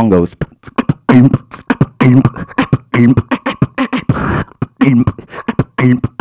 bongos imp, imp, imp, imp.